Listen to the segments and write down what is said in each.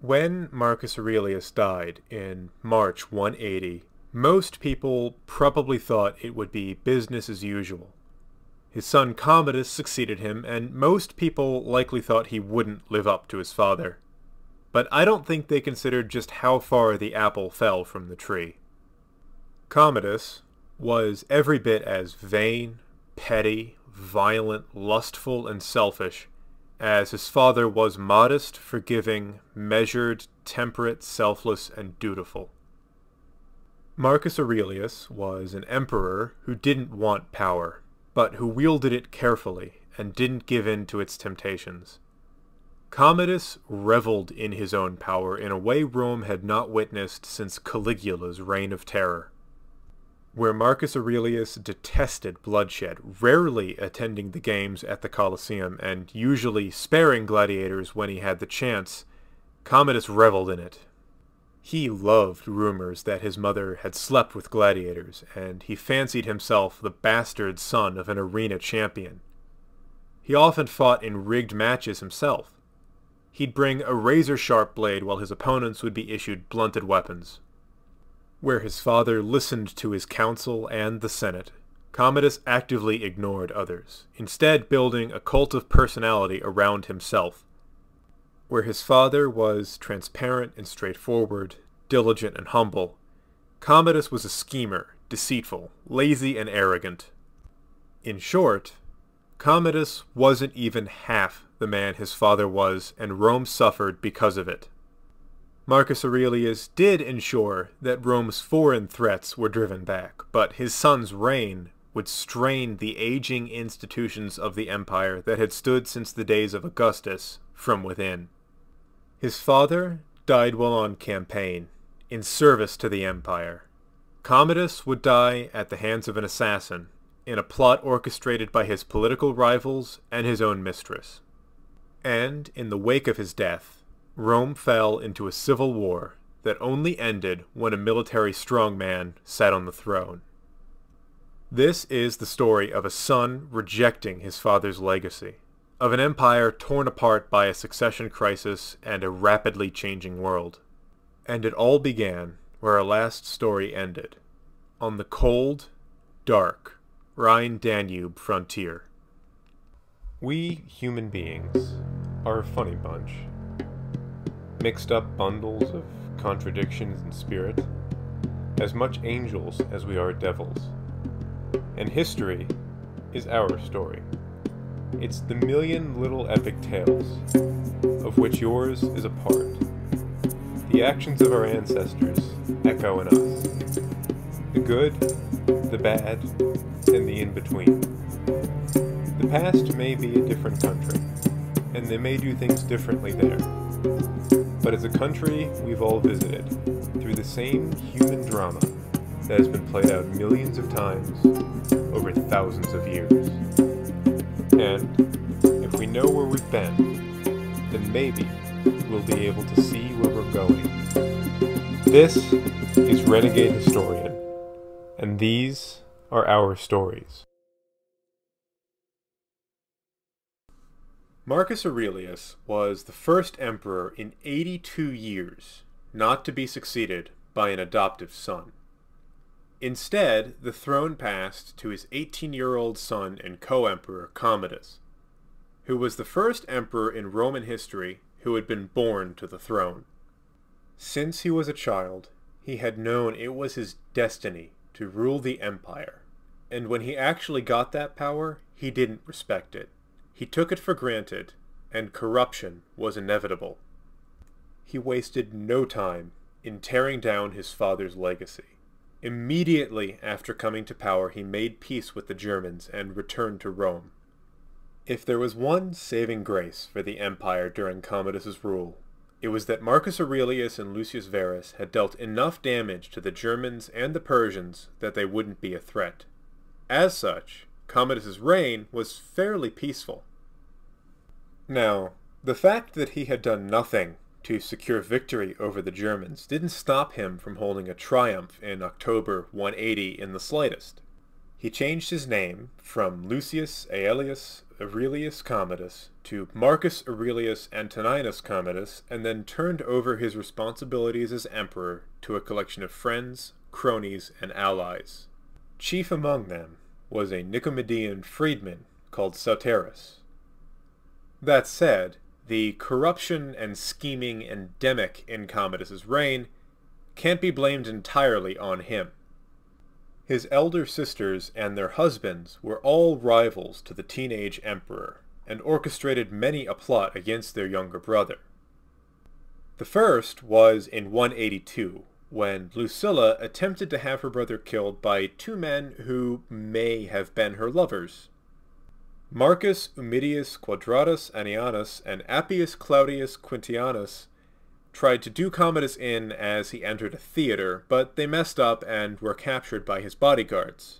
When Marcus Aurelius died in March 180, most people probably thought it would be business as usual. His son Commodus succeeded him, and most people likely thought he wouldn't live up to his father. But I don't think they considered just how far the apple fell from the tree. Commodus was every bit as vain, petty, violent, lustful, and selfish as his father was modest, forgiving, measured, temperate, selfless, and dutiful. Marcus Aurelius was an emperor who didn't want power, but who wielded it carefully and didn't give in to its temptations. Commodus reveled in his own power in a way Rome had not witnessed since Caligula's reign of terror. Where Marcus Aurelius detested bloodshed, rarely attending the games at the Colosseum and usually sparing gladiators when he had the chance, Commodus reveled in it. He loved rumors that his mother had slept with gladiators, and he fancied himself the bastard son of an arena champion. He often fought in rigged matches himself. He'd bring a razor-sharp blade while his opponents would be issued blunted weapons. Where his father listened to his council and the Senate, Commodus actively ignored others, instead building a cult of personality around himself. Where his father was transparent and straightforward, diligent and humble, Commodus was a schemer, deceitful, lazy and arrogant. In short, Commodus wasn't even half the man his father was, and Rome suffered because of it. Marcus Aurelius did ensure that Rome's foreign threats were driven back, but his son's reign would strain the aging institutions of the empire that had stood since the days of Augustus from within. His father died while on campaign, in service to the empire. Commodus would die at the hands of an assassin, in a plot orchestrated by his political rivals and his own mistress. And, in the wake of his death, Rome fell into a civil war that only ended when a military strongman sat on the throne. This is the story of a son rejecting his father's legacy, of an empire torn apart by a succession crisis and a rapidly changing world. And it all began where our last story ended, on the cold, dark Rhine-Danube frontier. We human beings are a funny bunch. Mixed up bundles of contradictions in spirit, as much angels as we are devils. And history is our story. It's the million little epic tales, of which yours is a part. The actions of our ancestors echo in us. The good, the bad, and the in-between. The past may be a different country, and they may do things differently there. But as a country we've all visited, through the same human drama that has been played out millions of times over thousands of years. And if we know where we've been, then maybe we'll be able to see where we're going. This is Renegade Historian, and these are our stories. Marcus Aurelius was the first emperor in 82 years not to be succeeded by an adoptive son. Instead, the throne passed to his 18-year-old son and co-emperor Commodus, who was the first emperor in Roman history who had been born to the throne. Since he was a child, he had known it was his destiny to rule the empire, and when he actually got that power, he didn't respect it. He took it for granted, and corruption was inevitable. He wasted no time in tearing down his father's legacy. Immediately after coming to power, he made peace with the Germans and returned to Rome. If there was one saving grace for the empire during Commodus's rule, it was that Marcus Aurelius and Lucius Verus had dealt enough damage to the Germans and the Persians that they wouldn't be a threat. As such, Commodus's reign was fairly peaceful. Now, the fact that he had done nothing to secure victory over the Germans didn't stop him from holding a triumph in October 180 in the slightest. He changed his name from Lucius Aelius Aurelius Commodus to Marcus Aurelius Antoninus Commodus, and then turned over his responsibilities as emperor to a collection of friends, cronies, and allies. Chief among them was a Nicomedean freedman called Soterus. That said, the corruption and scheming endemic in Commodus's reign can't be blamed entirely on him. His elder sisters and their husbands were all rivals to the teenage emperor, and orchestrated many a plot against their younger brother. The first was in 182, when Lucilla attempted to have her brother killed by two men who may have been her lovers. Marcus Umidius Quadratus Annianus and Appius Claudius Quintianus tried to do Commodus in as he entered a theater, but they messed up and were captured by his bodyguards.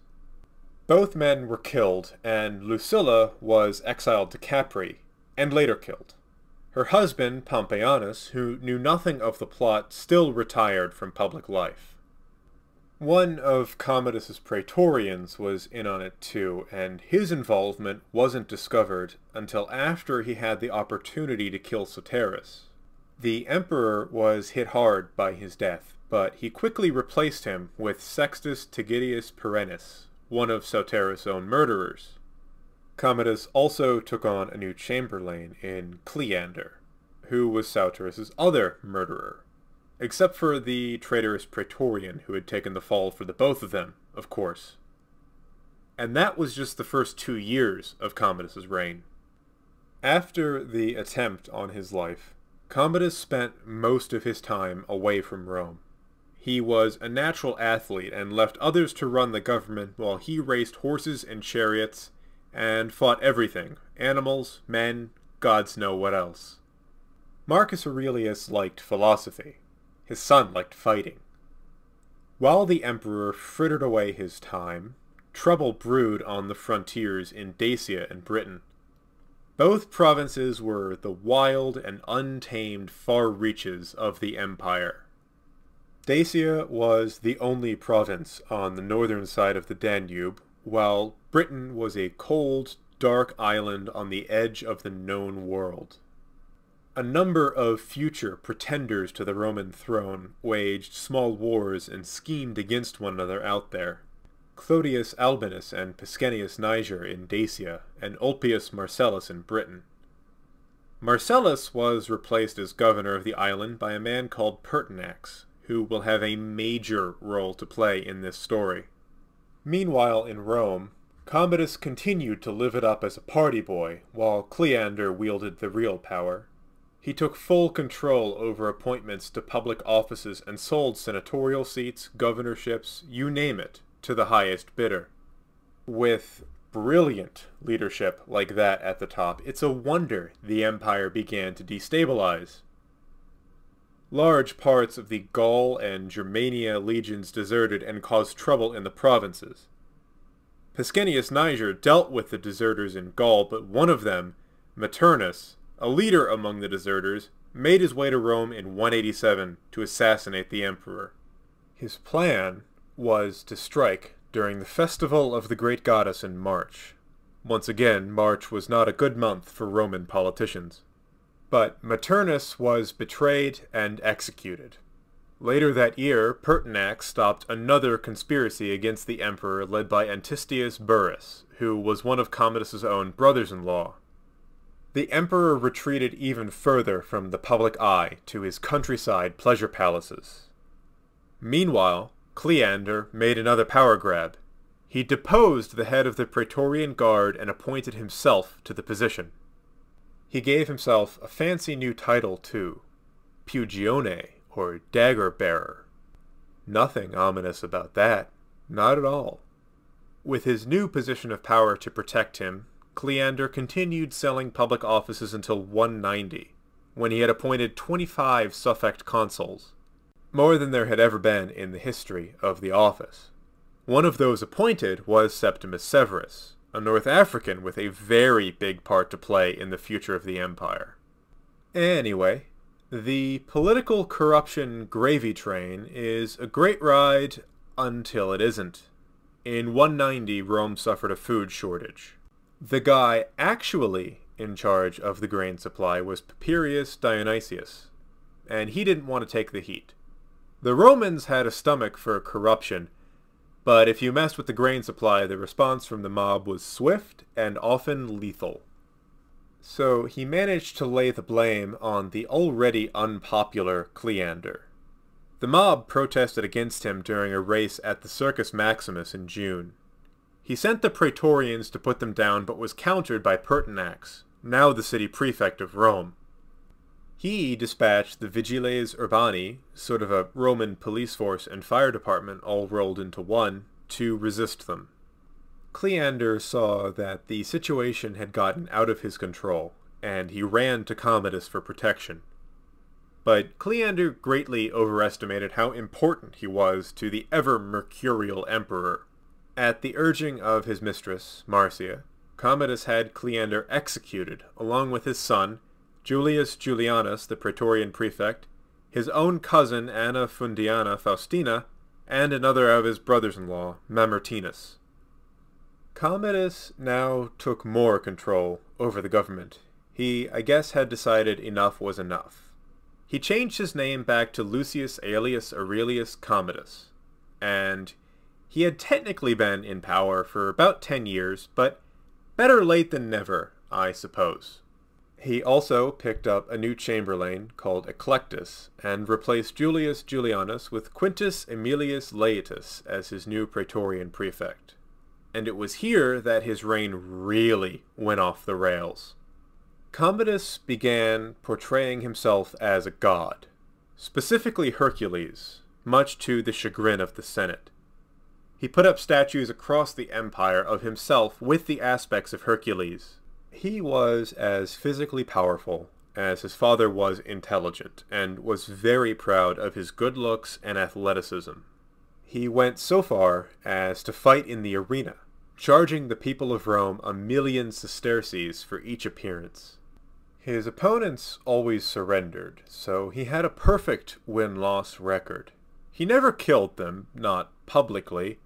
Both men were killed, and Lucilla was exiled to Capri, and later killed. Her husband, Pompeianus, who knew nothing of the plot, still retired from public life. One of Commodus's praetorians was in on it too, and his involvement wasn't discovered until after he had the opportunity to kill Soterus. The emperor was hit hard by his death, but he quickly replaced him with Sextus Tigidius Perennis, one of Soterus' own murderers. Commodus also took on a new chamberlain in Cleander, who was Soterus' other murderer, except for the traitorous Praetorian who had taken the fall for the both of them, of course. And that was just the first two years of Commodus's reign. After the attempt on his life, Commodus spent most of his time away from Rome. He was a natural athlete and left others to run the government while he raced horses and chariots and fought everything animals, men, gods know what else. Marcus Aurelius liked philosophy. His son liked fighting. While the emperor frittered away his time, trouble brewed on the frontiers in Dacia and Britain. Both provinces were the wild and untamed far reaches of the empire. Dacia was the only province on the northern side of the Danube, while Britain was a cold, dark island on the edge of the known world. A number of future pretenders to the Roman throne waged small wars and schemed against one another out there. Clodius Albinus and Pescennius Niger in Dacia, and Ulpius Marcellus in Britain. Marcellus was replaced as governor of the island by a man called Pertinax, who will have a major role to play in this story. Meanwhile, in Rome, Commodus continued to live it up as a party boy, while Cleander wielded the real power. He took full control over appointments to public offices and sold senatorial seats, governorships, you name it, to the highest bidder. With brilliant leadership like that at the top, it's a wonder the empire began to destabilize. Large parts of the Gaul and Germania legions deserted and caused trouble in the provinces. Pescennius Niger dealt with the deserters in Gaul, but one of them, Maternus, a leader among the deserters, made his way to Rome in 187 to assassinate the emperor. His plan was to strike during the festival of the great goddess in March. Once again, March was not a good month for Roman politicians. But Maternus was betrayed and executed. Later that year, Pertinax stopped another conspiracy against the emperor led by Antistius Burrus, who was one of Commodus's own brothers-in-law. The emperor retreated even further from the public eye to his countryside pleasure palaces. Meanwhile, Cleander made another power grab. He deposed the head of the Praetorian Guard and appointed himself to the position. He gave himself a fancy new title, too, Pugione, or Dagger Bearer. Nothing ominous about that. Not at all. With his new position of power to protect him, Cleander continued selling public offices until 190, when he had appointed 25 suffect consuls more than there had ever been in the history of the office. One of those appointed was Septimus Severus, a North African with a very big part to play in the future of the empire. Anyway, the political corruption gravy train is a great ride until it isn't. In 190, Rome suffered a food shortage. The guy actually in charge of the grain supply was Papirius Dionysius, and he didn't want to take the heat. The Romans had a stomach for corruption, but if you messed with the grain supply, the response from the mob was swift and often lethal. So he managed to lay the blame on the already unpopular Cleander. The mob protested against him during a race at the Circus Maximus in June. He sent the Praetorians to put them down but was countered by Pertinax, now the city prefect of Rome. He dispatched the Vigiles Urbani, sort of a Roman police force and fire department all rolled into one, to resist them. Cleander saw that the situation had gotten out of his control, and he ran to Commodus for protection. But Cleander greatly overestimated how important he was to the ever-mercurial emperor. At the urging of his mistress, Marcia, Commodus had Cleander executed, along with his son, Julius Julianus, the Praetorian prefect, his own cousin Anna Fundiana Faustina, and another of his brothers-in-law, Mamertinus. Commodus now took more control over the government. He, I guess, had decided enough was enough. He changed his name back to Lucius Aelius Aurelius Commodus, and he had technically been in power for about ten years, but better late than never, I suppose. He also picked up a new chamberlain called Eclectus and replaced Julius Julianus with Quintus Aemilius Laetus as his new praetorian prefect. And it was here that his reign really went off the rails. Commodus began portraying himself as a god, specifically Hercules, much to the chagrin of the Senate. He put up statues across the empire of himself with the aspects of Hercules, he was as physically powerful as his father was intelligent, and was very proud of his good looks and athleticism. He went so far as to fight in the arena, charging the people of Rome a million sesterces for each appearance. His opponents always surrendered, so he had a perfect win-loss record. He never killed them, not publicly,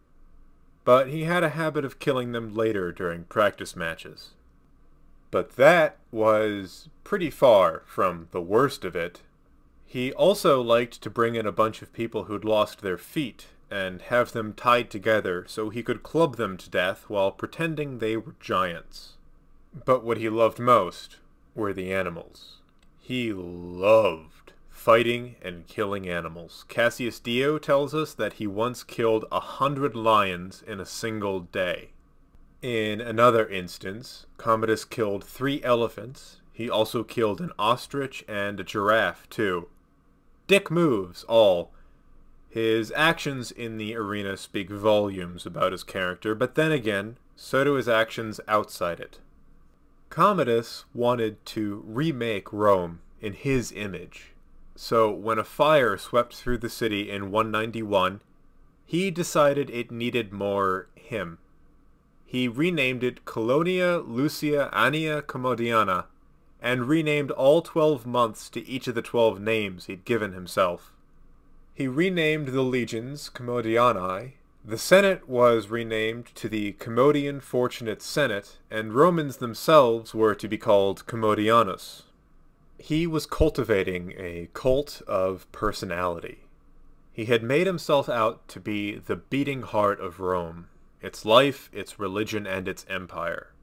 but he had a habit of killing them later during practice matches. But that was pretty far from the worst of it. He also liked to bring in a bunch of people who'd lost their feet and have them tied together so he could club them to death while pretending they were giants. But what he loved most were the animals. He loved fighting and killing animals. Cassius Dio tells us that he once killed a hundred lions in a single day. In another instance, Commodus killed three elephants. He also killed an ostrich and a giraffe, too. Dick moves, all. His actions in the arena speak volumes about his character, but then again, so do his actions outside it. Commodus wanted to remake Rome in his image. So when a fire swept through the city in 191, he decided it needed more him he renamed it Colonia Lucia Annia Commodiana, and renamed all twelve months to each of the twelve names he'd given himself. He renamed the legions Commodianae, the Senate was renamed to the Commodian Fortunate Senate, and Romans themselves were to be called Commodianus. He was cultivating a cult of personality. He had made himself out to be the beating heart of Rome, its life, its religion, and its empire.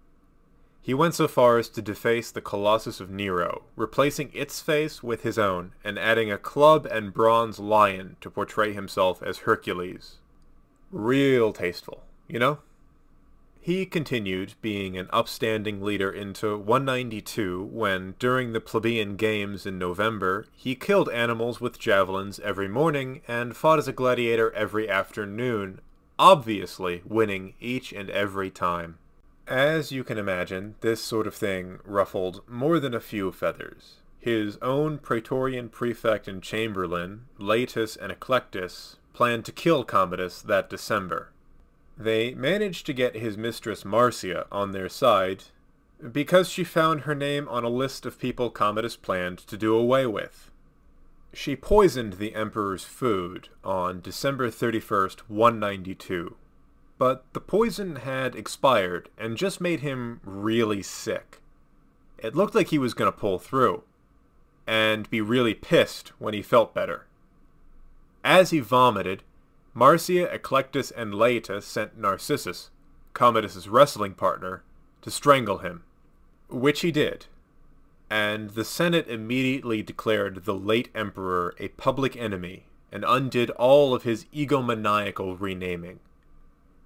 He went so far as to deface the Colossus of Nero, replacing its face with his own, and adding a club and bronze lion to portray himself as Hercules. Real tasteful, you know? He continued being an upstanding leader into 192 when, during the plebeian games in November, he killed animals with javelins every morning and fought as a gladiator every afternoon obviously winning each and every time. As you can imagine, this sort of thing ruffled more than a few feathers. His own Praetorian prefect and chamberlain, Laetus and Eclectus, planned to kill Commodus that December. They managed to get his mistress Marcia on their side because she found her name on a list of people Commodus planned to do away with. She poisoned the Emperor's food on December 31st, 192. but the poison had expired and just made him really sick. It looked like he was going to pull through, and be really pissed when he felt better. As he vomited, Marcia, Eclectus, and Laeta sent Narcissus, Commodus's wrestling partner, to strangle him, which he did, and the Senate immediately declared the late emperor a public enemy and undid all of his egomaniacal renaming.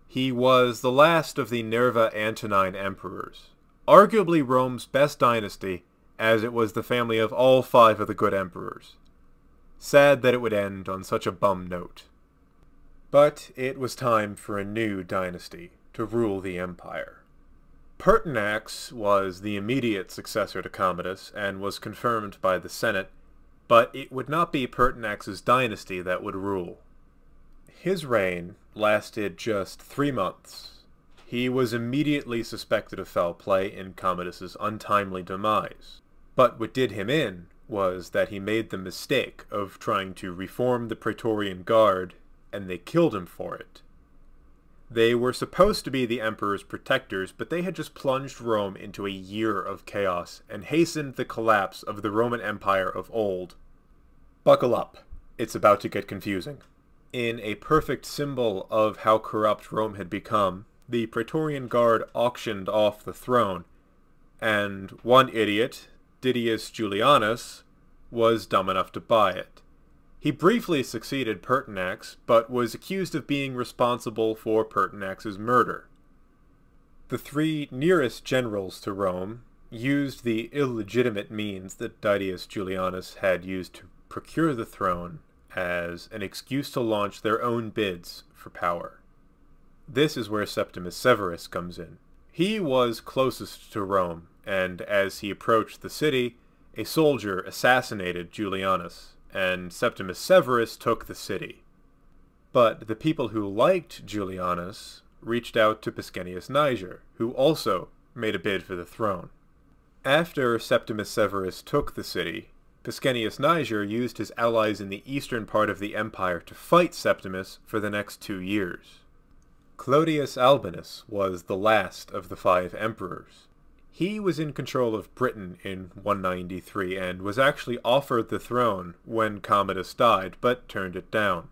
He was the last of the Nerva Antonine emperors, arguably Rome's best dynasty, as it was the family of all five of the good emperors. Sad that it would end on such a bum note. But it was time for a new dynasty to rule the empire. Pertinax was the immediate successor to Commodus and was confirmed by the Senate, but it would not be Pertinax's dynasty that would rule. His reign lasted just three months. He was immediately suspected of foul play in Commodus's untimely demise. But what did him in was that he made the mistake of trying to reform the Praetorian Guard, and they killed him for it. They were supposed to be the Emperor's protectors, but they had just plunged Rome into a year of chaos and hastened the collapse of the Roman Empire of old. Buckle up. It's about to get confusing. In a perfect symbol of how corrupt Rome had become, the Praetorian Guard auctioned off the throne, and one idiot, Didius Julianus, was dumb enough to buy it. He briefly succeeded Pertinax, but was accused of being responsible for Pertinax's murder. The three nearest generals to Rome used the illegitimate means that Didius Julianus had used to procure the throne as an excuse to launch their own bids for power. This is where Septimus Severus comes in. He was closest to Rome, and as he approached the city, a soldier assassinated Julianus and Septimus Severus took the city. But the people who liked Julianus reached out to Pescennius Niger, who also made a bid for the throne. After Septimus Severus took the city, Pescennius Niger used his allies in the eastern part of the empire to fight Septimus for the next two years. Clodius Albinus was the last of the five emperors. He was in control of Britain in 193 and was actually offered the throne when Commodus died, but turned it down.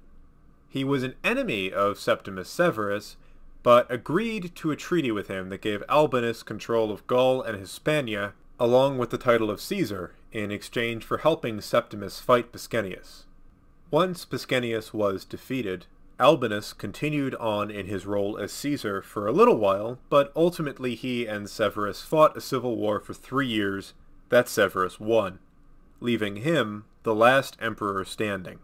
He was an enemy of Septimus Severus, but agreed to a treaty with him that gave Albinus control of Gaul and Hispania, along with the title of Caesar, in exchange for helping Septimus fight Pescennius. Once Pescennius was defeated, Albinus continued on in his role as Caesar for a little while, but ultimately he and Severus fought a civil war for three years that Severus won, leaving him the last emperor standing.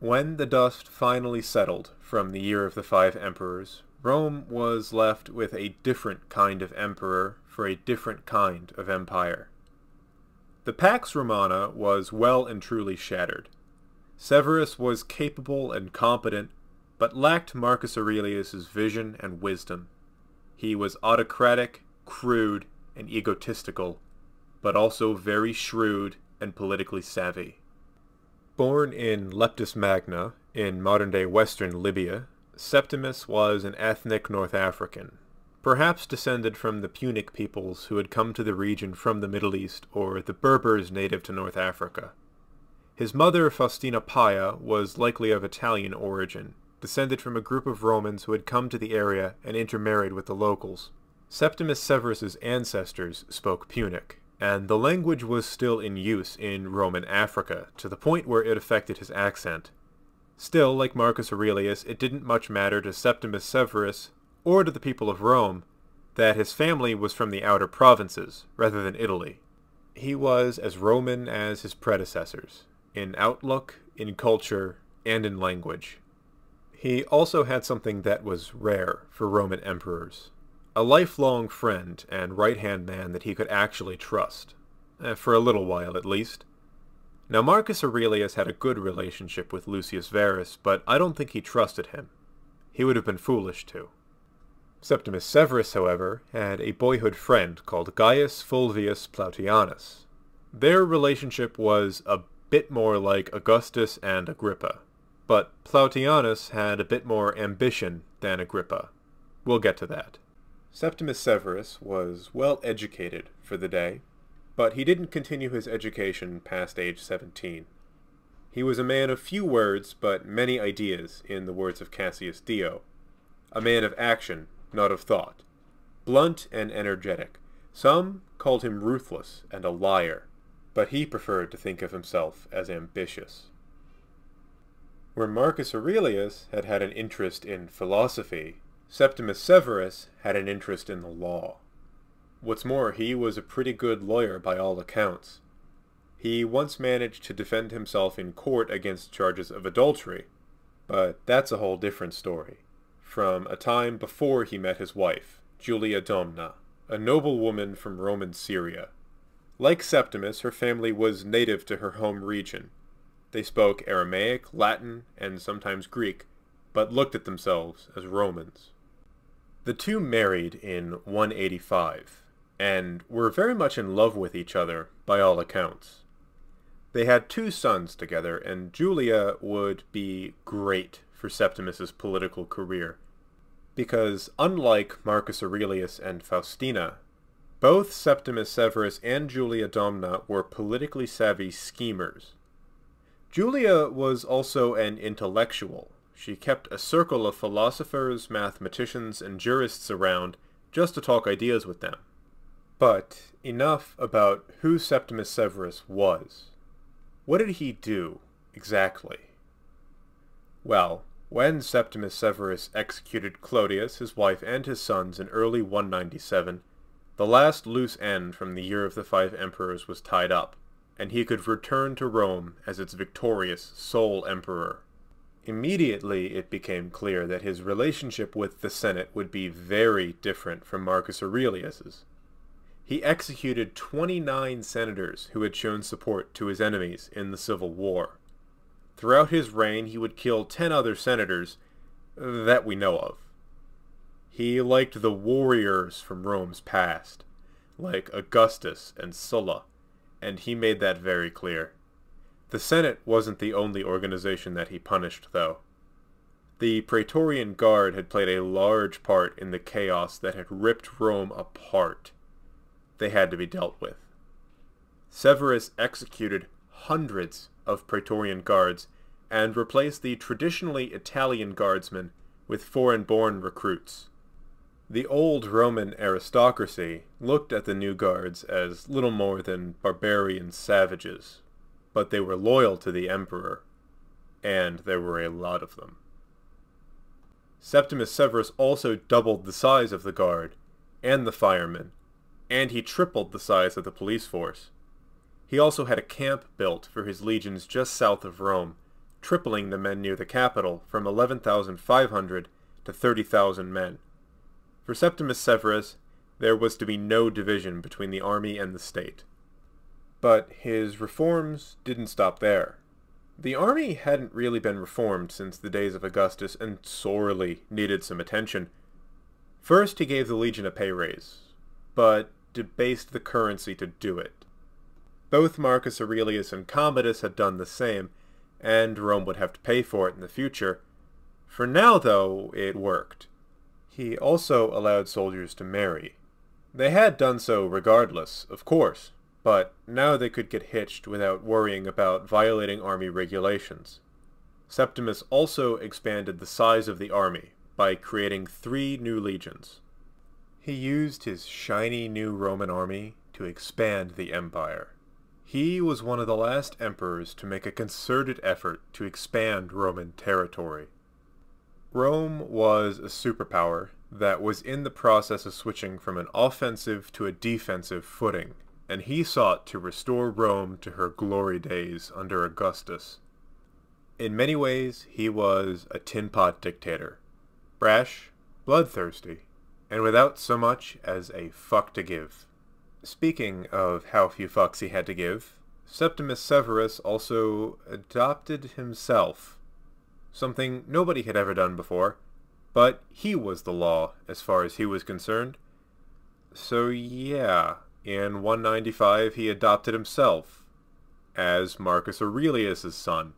When the dust finally settled from the Year of the Five Emperors, Rome was left with a different kind of emperor for a different kind of empire. The Pax Romana was well and truly shattered. Severus was capable and competent, but lacked Marcus Aurelius's vision and wisdom. He was autocratic, crude, and egotistical, but also very shrewd and politically savvy. Born in Leptis Magna, in modern-day western Libya, Septimus was an ethnic North African, perhaps descended from the Punic peoples who had come to the region from the Middle East or the Berbers native to North Africa. His mother, Faustina Paia, was likely of Italian origin, descended from a group of Romans who had come to the area and intermarried with the locals. Septimus Severus's ancestors spoke Punic, and the language was still in use in Roman Africa, to the point where it affected his accent. Still, like Marcus Aurelius, it didn't much matter to Septimus Severus, or to the people of Rome, that his family was from the outer provinces, rather than Italy. He was as Roman as his predecessors, in outlook, in culture, and in language. He also had something that was rare for Roman emperors. A lifelong friend and right-hand man that he could actually trust. Eh, for a little while, at least. Now Marcus Aurelius had a good relationship with Lucius Verus, but I don't think he trusted him. He would have been foolish to. Septimus Severus, however, had a boyhood friend called Gaius Fulvius Plautianus. Their relationship was a bit more like Augustus and Agrippa, but Plautianus had a bit more ambition than Agrippa, we'll get to that. Septimus Severus was well educated for the day, but he didn't continue his education past age 17. He was a man of few words, but many ideas, in the words of Cassius Dio. A man of action, not of thought. Blunt and energetic. Some called him ruthless and a liar, but he preferred to think of himself as ambitious. Where Marcus Aurelius had had an interest in philosophy, Septimus Severus had an interest in the law. What's more, he was a pretty good lawyer by all accounts. He once managed to defend himself in court against charges of adultery, but that's a whole different story, from a time before he met his wife, Julia Domna, a noble woman from Roman Syria. Like Septimus, her family was native to her home region, they spoke Aramaic, Latin, and sometimes Greek, but looked at themselves as Romans. The two married in 185, and were very much in love with each other, by all accounts. They had two sons together, and Julia would be great for Septimus's political career, because unlike Marcus Aurelius and Faustina, both Septimus Severus and Julia Domna were politically savvy schemers. Julia was also an intellectual. She kept a circle of philosophers, mathematicians, and jurists around just to talk ideas with them. But enough about who Septimus Severus was. What did he do, exactly? Well, when Septimus Severus executed Clodius, his wife, and his sons in early 197, the last loose end from the Year of the Five Emperors was tied up and he could return to Rome as its victorious sole emperor. Immediately it became clear that his relationship with the Senate would be very different from Marcus Aurelius's. He executed 29 senators who had shown support to his enemies in the Civil War. Throughout his reign he would kill 10 other senators that we know of. He liked the warriors from Rome's past, like Augustus and Sulla, and he made that very clear. The Senate wasn't the only organization that he punished, though. The Praetorian Guard had played a large part in the chaos that had ripped Rome apart. They had to be dealt with. Severus executed hundreds of Praetorian Guards and replaced the traditionally Italian guardsmen with foreign-born recruits. The old Roman aristocracy looked at the new guards as little more than barbarian savages, but they were loyal to the emperor, and there were a lot of them. Septimus Severus also doubled the size of the guard, and the firemen, and he tripled the size of the police force. He also had a camp built for his legions just south of Rome, tripling the men near the capital from 11,500 to 30,000 men. For Septimus Severus, there was to be no division between the army and the state. But his reforms didn't stop there. The army hadn't really been reformed since the days of Augustus and sorely needed some attention. First, he gave the legion a pay raise, but debased the currency to do it. Both Marcus Aurelius and Commodus had done the same, and Rome would have to pay for it in the future. For now, though, it worked. He also allowed soldiers to marry. They had done so regardless, of course, but now they could get hitched without worrying about violating army regulations. Septimus also expanded the size of the army by creating three new legions. He used his shiny new Roman army to expand the empire. He was one of the last emperors to make a concerted effort to expand Roman territory. Rome was a superpower that was in the process of switching from an offensive to a defensive footing, and he sought to restore Rome to her glory days under Augustus. In many ways, he was a tin-pot dictator. Brash, bloodthirsty, and without so much as a fuck to give. Speaking of how few fucks he had to give, Septimus Severus also adopted himself something nobody had ever done before, but he was the law as far as he was concerned. So yeah, in 195 he adopted himself as Marcus Aurelius's son.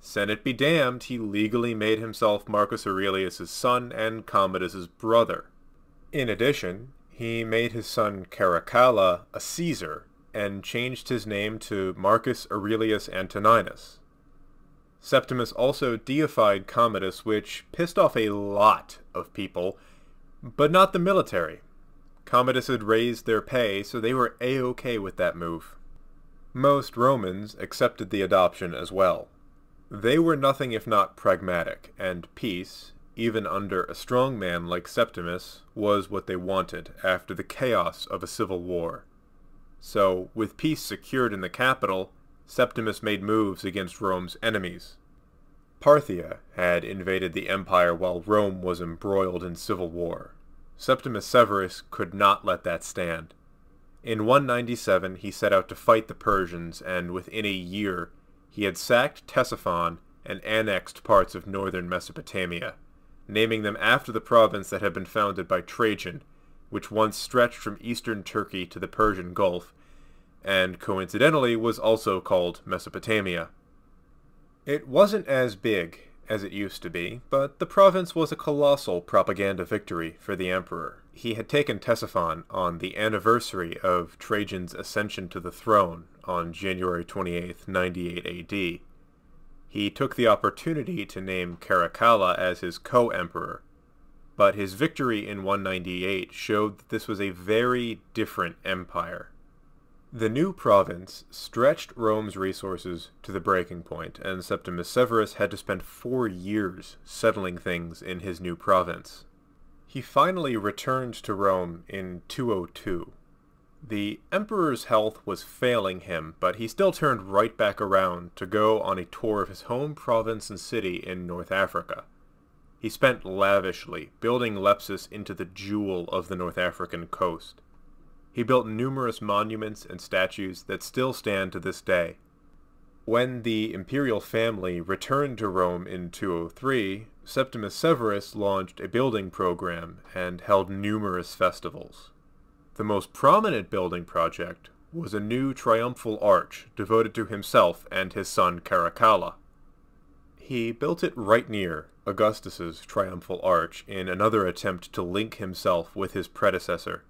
Senate be damned, he legally made himself Marcus Aurelius's son and Commodus's brother. In addition, he made his son Caracalla a Caesar and changed his name to Marcus Aurelius Antoninus. Septimus also deified Commodus, which pissed off a lot of people, but not the military. Commodus had raised their pay, so they were a-okay with that move. Most Romans accepted the adoption as well. They were nothing if not pragmatic, and peace, even under a strong man like Septimus, was what they wanted after the chaos of a civil war. So, with peace secured in the capital, Septimus made moves against Rome's enemies. Parthia had invaded the empire while Rome was embroiled in civil war. Septimus Severus could not let that stand. In 197 he set out to fight the Persians, and within a year he had sacked Ctesiphon and annexed parts of northern Mesopotamia, naming them after the province that had been founded by Trajan, which once stretched from eastern Turkey to the Persian Gulf, and coincidentally was also called Mesopotamia. It wasn't as big as it used to be, but the province was a colossal propaganda victory for the emperor. He had taken Ctesiphon on the anniversary of Trajan's ascension to the throne on January 28, 98 AD. He took the opportunity to name Caracalla as his co-emperor, but his victory in 198 showed that this was a very different empire. The new province stretched Rome's resources to the breaking point, and Septimus Severus had to spend four years settling things in his new province. He finally returned to Rome in 202. The emperor's health was failing him, but he still turned right back around to go on a tour of his home province and city in North Africa. He spent lavishly, building Leptis into the jewel of the North African coast. He built numerous monuments and statues that still stand to this day. When the imperial family returned to Rome in 203, Septimus Severus launched a building program and held numerous festivals. The most prominent building project was a new triumphal arch devoted to himself and his son Caracalla. He built it right near Augustus's triumphal arch in another attempt to link himself with his predecessor.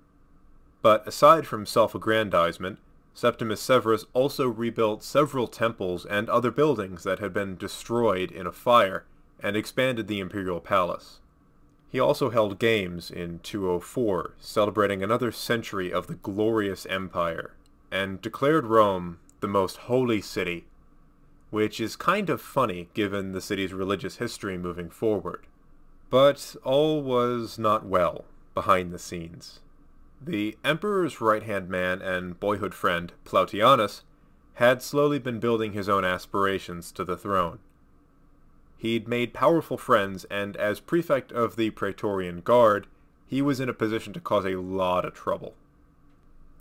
But aside from self-aggrandizement, Septimus Severus also rebuilt several temples and other buildings that had been destroyed in a fire, and expanded the imperial palace. He also held games in 204, celebrating another century of the glorious empire, and declared Rome the most holy city, which is kind of funny given the city's religious history moving forward. But all was not well behind the scenes. The emperor's right-hand man and boyhood friend, Plautianus, had slowly been building his own aspirations to the throne. He'd made powerful friends, and as prefect of the Praetorian Guard, he was in a position to cause a lot of trouble.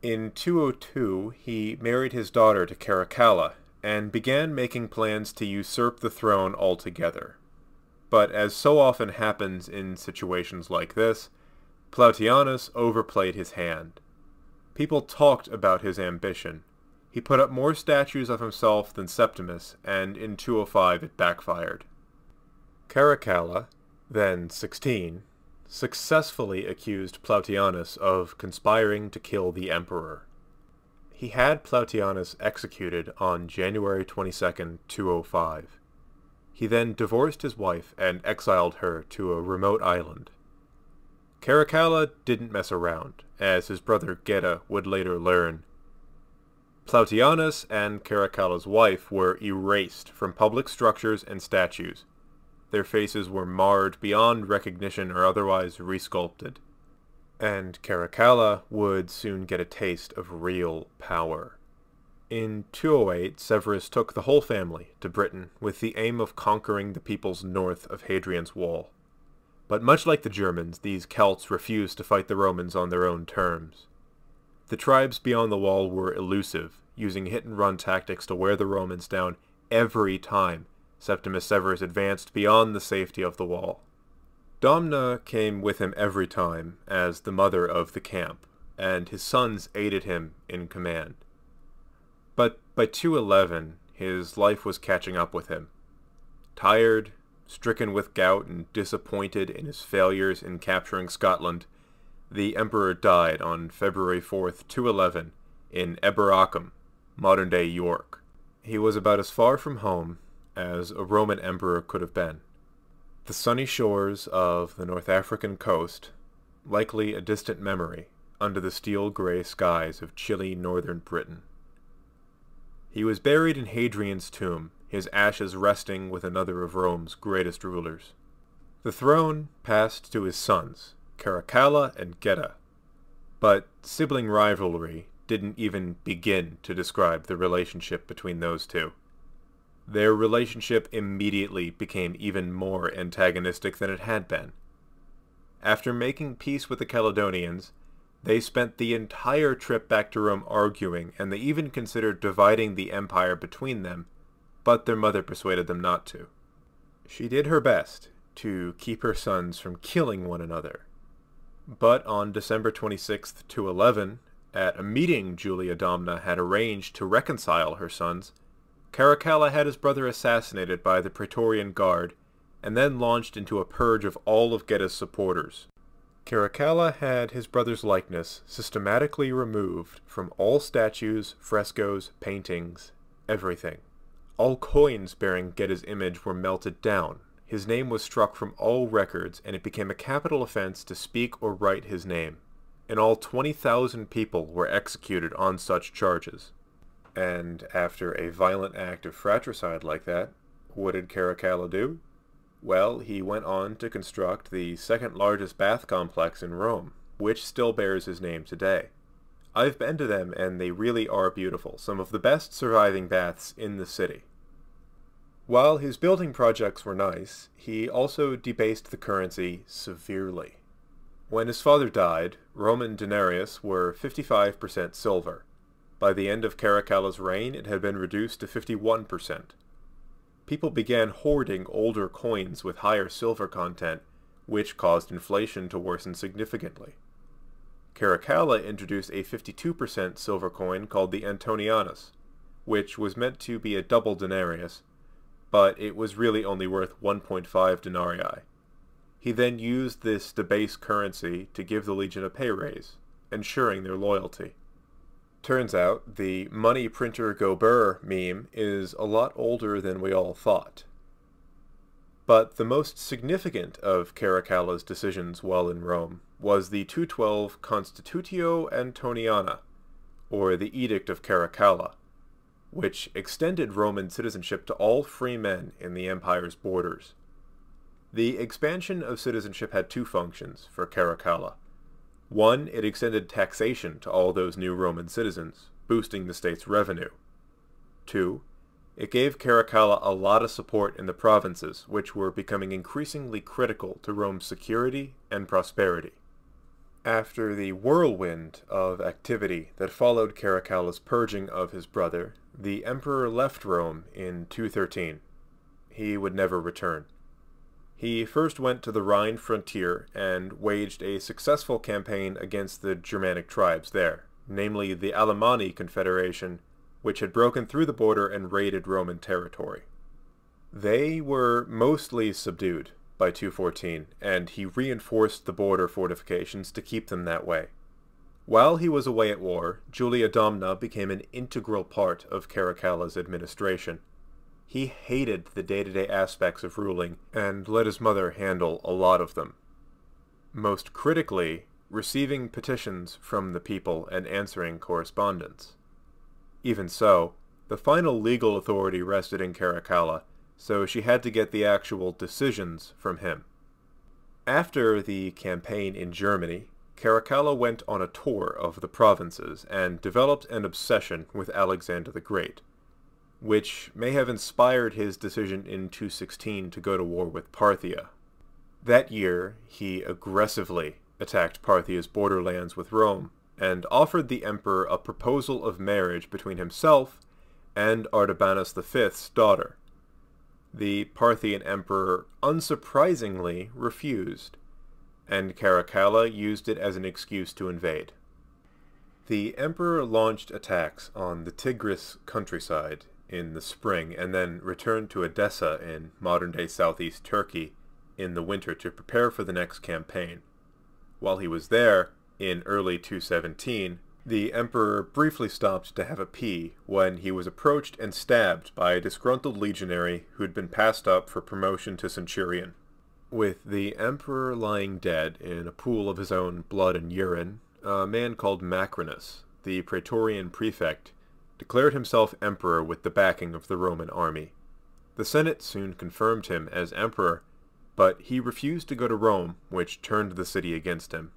In 202, he married his daughter to Caracalla, and began making plans to usurp the throne altogether. But as so often happens in situations like this, Plautianus overplayed his hand. People talked about his ambition. He put up more statues of himself than Septimus, and in 205 it backfired. Caracalla, then 16, successfully accused Plautianus of conspiring to kill the emperor. He had Plautianus executed on January 22, 205. He then divorced his wife and exiled her to a remote island. Caracalla didn't mess around, as his brother Geta would later learn. Plautianus and Caracalla's wife were erased from public structures and statues. Their faces were marred beyond recognition or otherwise resculpted. And Caracalla would soon get a taste of real power. In 208, Severus took the whole family to Britain with the aim of conquering the peoples north of Hadrian's Wall. But much like the Germans, these Celts refused to fight the Romans on their own terms. The tribes beyond the wall were elusive, using hit-and-run tactics to wear the Romans down every time Septimus Severus advanced beyond the safety of the wall. Domna came with him every time as the mother of the camp, and his sons aided him in command. But by 211, his life was catching up with him. Tired, stricken with gout, and disappointed in his failures in capturing Scotland, the emperor died on February 4th, 211, in Eboracum, modern-day York. He was about as far from home as a Roman emperor could have been. The sunny shores of the North African coast, likely a distant memory under the steel-gray skies of chilly northern Britain. He was buried in Hadrian's tomb, his ashes resting with another of Rome's greatest rulers. The throne passed to his sons, Caracalla and Geta, but sibling rivalry didn't even begin to describe the relationship between those two. Their relationship immediately became even more antagonistic than it had been. After making peace with the Caledonians, they spent the entire trip back to Rome arguing, and they even considered dividing the empire between them, but their mother persuaded them not to. She did her best to keep her sons from killing one another. But on December 26th to 11, at a meeting Julia Domna had arranged to reconcile her sons, Caracalla had his brother assassinated by the Praetorian Guard, and then launched into a purge of all of Geta's supporters, Caracalla had his brother's likeness systematically removed from all statues, frescoes, paintings, everything. All coins bearing Geta's image were melted down. His name was struck from all records, and it became a capital offense to speak or write his name. In all 20,000 people were executed on such charges. And after a violent act of fratricide like that, what did Caracalla do? Well, he went on to construct the second largest bath complex in Rome, which still bears his name today. I've been to them and they really are beautiful, some of the best surviving baths in the city. While his building projects were nice, he also debased the currency severely. When his father died, Roman denarius were 55% silver. By the end of Caracalla's reign, it had been reduced to 51% people began hoarding older coins with higher silver content, which caused inflation to worsen significantly. Caracalla introduced a 52% silver coin called the Antoninianus, which was meant to be a double denarius, but it was really only worth 1.5 denarii. He then used this debased currency to give the legion a pay raise, ensuring their loyalty. Turns out the money printer go brrr meme is a lot older than we all thought. But the most significant of Caracalla's decisions while in Rome was the 212 Constitutio Antoniana, or the Edict of Caracalla, which extended Roman citizenship to all free men in the empire's borders. The expansion of citizenship had two functions for Caracalla. One, it extended taxation to all those new Roman citizens, boosting the state's revenue. Two, it gave Caracalla a lot of support in the provinces, which were becoming increasingly critical to Rome's security and prosperity. After the whirlwind of activity that followed Caracalla's purging of his brother, the emperor left Rome in 213. He would never return. He first went to the Rhine frontier and waged a successful campaign against the Germanic tribes there, namely the Alemanni Confederation, which had broken through the border and raided Roman territory. They were mostly subdued by 214, and he reinforced the border fortifications to keep them that way. While he was away at war, Julia Domna became an integral part of Caracalla's administration. He hated the day-to-day aspects of ruling and let his mother handle a lot of them. Most critically, receiving petitions from the people and answering correspondence. Even so, the final legal authority rested in Caracalla, so she had to get the actual decisions from him. After the campaign in Germany, Caracalla went on a tour of the provinces and developed an obsession with Alexander the Great which may have inspired his decision in 216 to go to war with Parthia. That year, he aggressively attacked Parthia's borderlands with Rome, and offered the emperor a proposal of marriage between himself and Artabanus V's daughter. The Parthian emperor unsurprisingly refused, and Caracalla used it as an excuse to invade. The emperor launched attacks on the Tigris countryside in the spring and then returned to Edessa in modern-day southeast Turkey in the winter to prepare for the next campaign. While he was there, in early 217, the emperor briefly stopped to have a pee when he was approached and stabbed by a disgruntled legionary who'd been passed up for promotion to centurion. With the emperor lying dead in a pool of his own blood and urine, a man called Macrinus, the praetorian prefect, declared himself emperor with the backing of the Roman army. The Senate soon confirmed him as emperor, but he refused to go to Rome, which turned the city against him.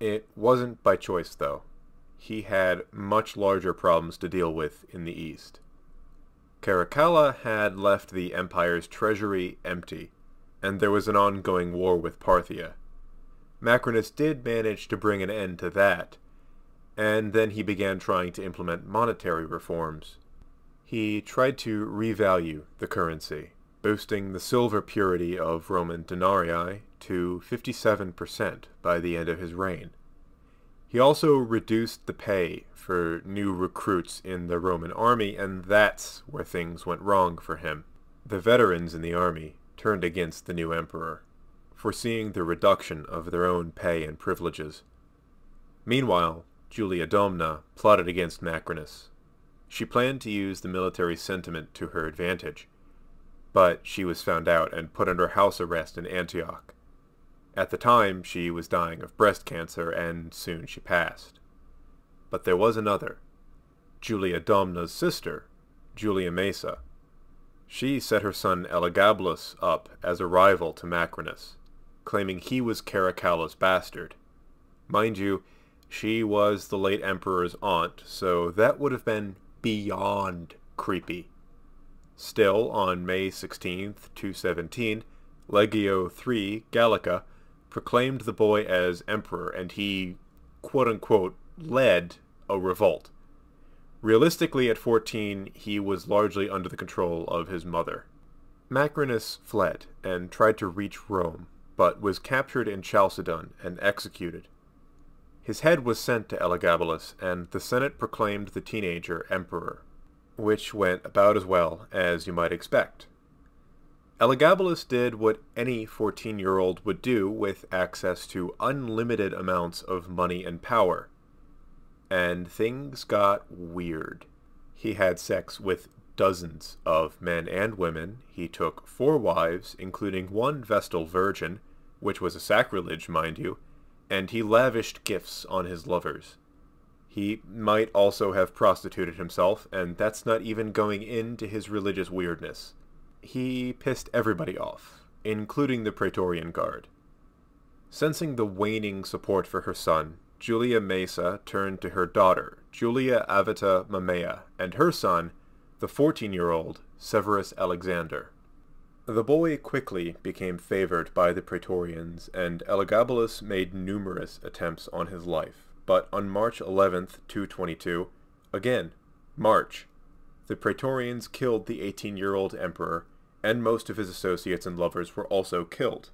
It wasn't by choice, though. He had much larger problems to deal with in the east. Caracalla had left the empire's treasury empty, and there was an ongoing war with Parthia. Macrinus did manage to bring an end to that, and then he began trying to implement monetary reforms. He tried to revalue the currency, boosting the silver purity of Roman denarii to 57% by the end of his reign. He also reduced the pay for new recruits in the Roman army, and that's where things went wrong for him. The veterans in the army turned against the new emperor, foreseeing the reduction of their own pay and privileges. Meanwhile, Julia Domna plotted against Macrinus. She planned to use the military sentiment to her advantage, but she was found out and put under house arrest in Antioch. At the time, she was dying of breast cancer, and soon she passed. But there was another, Julia Domna's sister, Julia Maesa. She set her son Elagabalus up as a rival to Macrinus, claiming he was Caracalla's bastard. Mind you, she was the late emperor's aunt, so that would have been beyond creepy. Still, on May 16, 217, Legio III Gallica proclaimed the boy as emperor, and he, quote-unquote, led a revolt. Realistically, at 14, he was largely under the control of his mother. Macrinus fled and tried to reach Rome, but was captured in Chalcedon and executed. His head was sent to Elagabalus, and the Senate proclaimed the teenager emperor, which went about as well as you might expect. Elagabalus did what any 14-year-old would do with access to unlimited amounts of money and power. And things got weird. He had sex with dozens of men and women. He took four wives, including one Vestal virgin, which was a sacrilege, mind you, and he lavished gifts on his lovers. He might also have prostituted himself, and that's not even going into his religious weirdness. He pissed everybody off, including the Praetorian Guard. Sensing the waning support for her son, Julia Maesa turned to her daughter, Julia Avita Mamea, and her son, the 14-year-old Severus Alexander. The boy quickly became favored by the Praetorians, and Elagabalus made numerous attempts on his life. But on March 11, 222, again, March, the Praetorians killed the 18-year-old emperor, and most of his associates and lovers were also killed.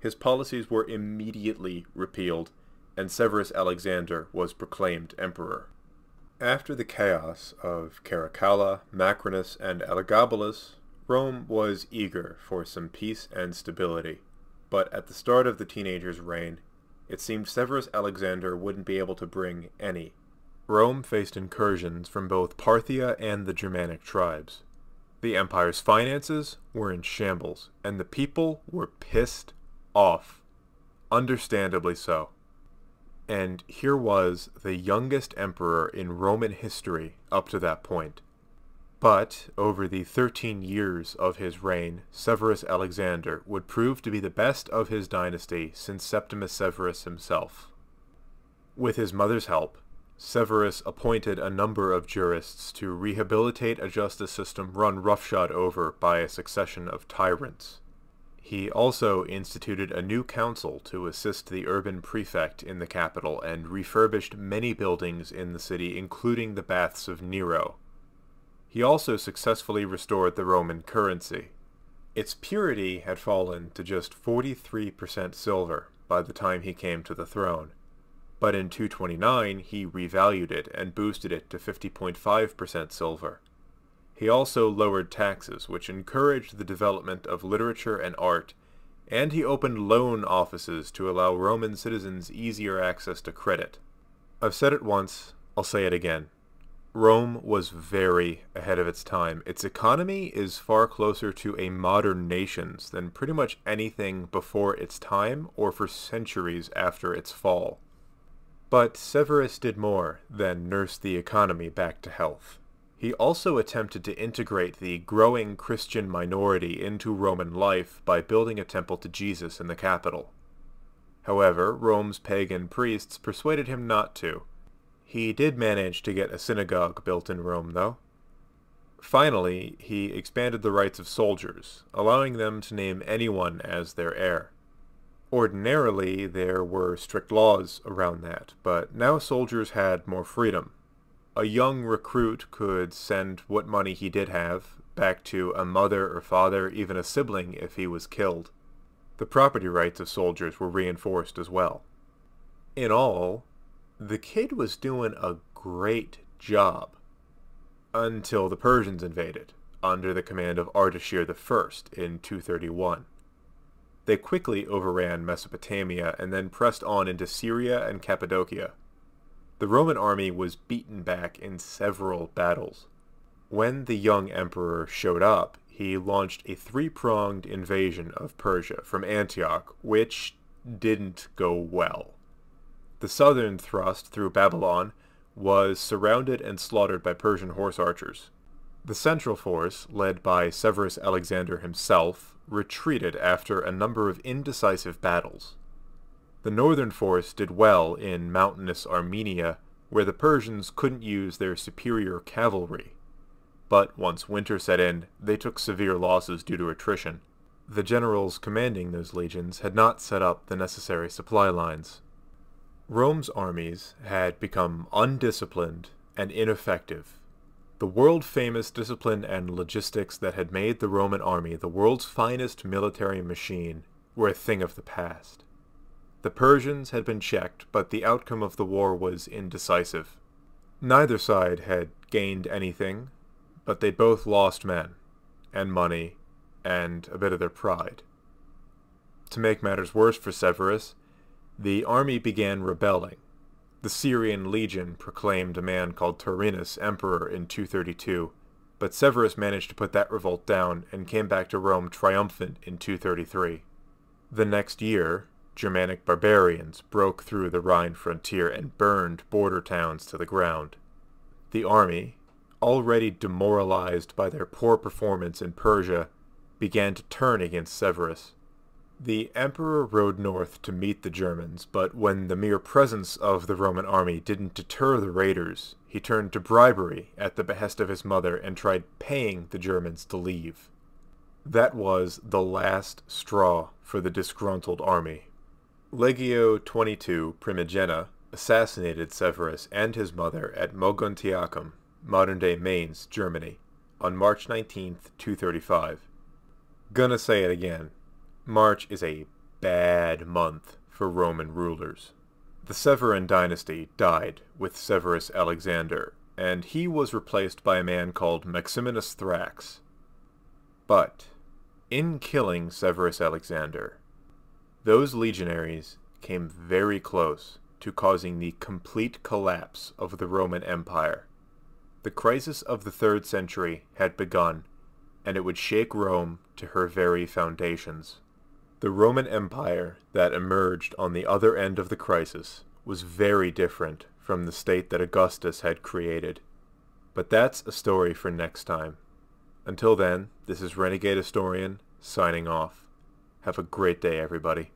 His policies were immediately repealed, and Severus Alexander was proclaimed emperor. After the chaos of Caracalla, Macrinus, and Elagabalus, Rome was eager for some peace and stability, but at the start of the teenager's reign, it seemed Severus Alexander wouldn't be able to bring any. Rome faced incursions from both Parthia and the Germanic tribes. The empire's finances were in shambles, and the people were pissed off. Understandably so. And here was the youngest emperor in Roman history up to that point. But over the 13 years of his reign, Severus Alexander would prove to be the best of his dynasty since Septimus Severus himself. With his mother's help, Severus appointed a number of jurists to rehabilitate a justice system run roughshod over by a succession of tyrants. He also instituted a new council to assist the urban prefect in the capital and refurbished many buildings in the city including the baths of Nero, he also successfully restored the Roman currency. Its purity had fallen to just 43% silver by the time he came to the throne, but in 229 he revalued it and boosted it to 50.5% silver. He also lowered taxes, which encouraged the development of literature and art, and he opened loan offices to allow Roman citizens easier access to credit. I've said it once, I'll say it again. Rome was very ahead of its time. Its economy is far closer to a modern nation's than pretty much anything before its time or for centuries after its fall. But Severus did more than nurse the economy back to health. He also attempted to integrate the growing Christian minority into Roman life by building a temple to Jesus in the capital. However, Rome's pagan priests persuaded him not to, he did manage to get a synagogue built in Rome, though. Finally, he expanded the rights of soldiers, allowing them to name anyone as their heir. Ordinarily, there were strict laws around that, but now soldiers had more freedom. A young recruit could send what money he did have back to a mother or father, even a sibling if he was killed. The property rights of soldiers were reinforced as well. In all, the kid was doing a great job until the Persians invaded, under the command of Ardashir I in 231. They quickly overran Mesopotamia and then pressed on into Syria and Cappadocia. The Roman army was beaten back in several battles. When the young emperor showed up, he launched a three-pronged invasion of Persia from Antioch, which didn't go well. The southern thrust through Babylon was surrounded and slaughtered by Persian horse archers. The central force, led by Severus Alexander himself, retreated after a number of indecisive battles. The northern force did well in mountainous Armenia, where the Persians couldn't use their superior cavalry. But once winter set in, they took severe losses due to attrition. The generals commanding those legions had not set up the necessary supply lines. Rome's armies had become undisciplined and ineffective. The world-famous discipline and logistics that had made the Roman army the world's finest military machine were a thing of the past. The Persians had been checked, but the outcome of the war was indecisive. Neither side had gained anything, but they both lost men, and money, and a bit of their pride. To make matters worse for Severus, the army began rebelling. The Syrian legion proclaimed a man called Taurinus emperor in 232, but Severus managed to put that revolt down and came back to Rome triumphant in 233. The next year, Germanic barbarians broke through the Rhine frontier and burned border towns to the ground. The army, already demoralized by their poor performance in Persia, began to turn against Severus. The emperor rode north to meet the Germans, but when the mere presence of the Roman army didn't deter the raiders, he turned to bribery at the behest of his mother and tried paying the Germans to leave. That was the last straw for the disgruntled army. Legio 22 Primigenia assassinated Severus and his mother at Mogontiacum, modern-day Mainz, Germany, on March 19, 235. Gonna say it again. March is a bad month for Roman rulers. The Severan dynasty died with Severus Alexander, and he was replaced by a man called Maximinus Thrax. But, in killing Severus Alexander, those legionaries came very close to causing the complete collapse of the Roman Empire. The crisis of the third century had begun, and it would shake Rome to her very foundations. The Roman Empire that emerged on the other end of the crisis was very different from the state that Augustus had created. But that's a story for next time. Until then, this is Renegade Historian, signing off. Have a great day, everybody.